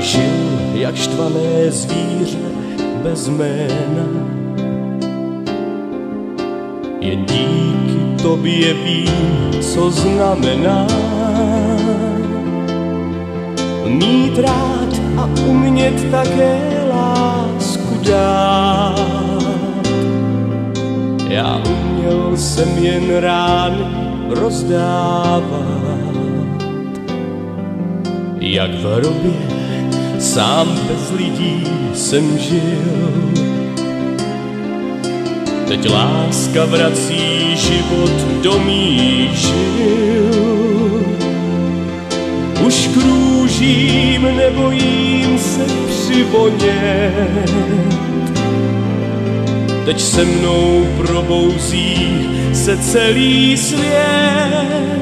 žil jak štvané zvíře bez jména. Jen díky tobě vím, co znamená mít rád a umět také lásku dát. Já uměl jsem jen rány rozdávat, jak v hrobě sám bez lidí jsem žil. Teď láska vrací život do mých žil. Už krůžím, nebojím se přivonět. Teď se mnou probouzí se celý svět.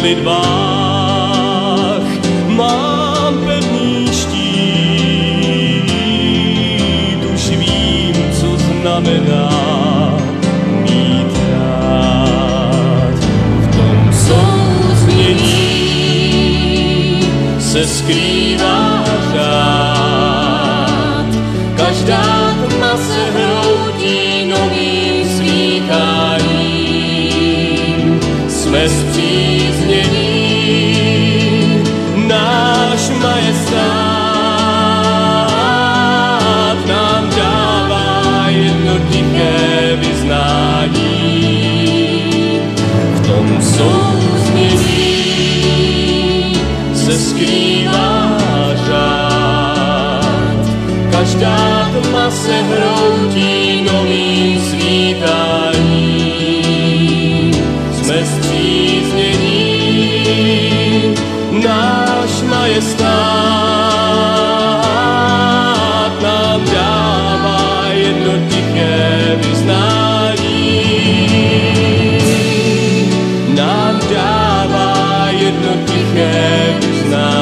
modlitbách mám pevný štít, už vím, co znamená mít. V tom se skrývá řád, každá se skrývá řád. Každá tma se hroutí novým svítáním. Jsme stříznění, náš majestát nám dává jednotiché vyznání. Nám dává jednotiché vyznání. nga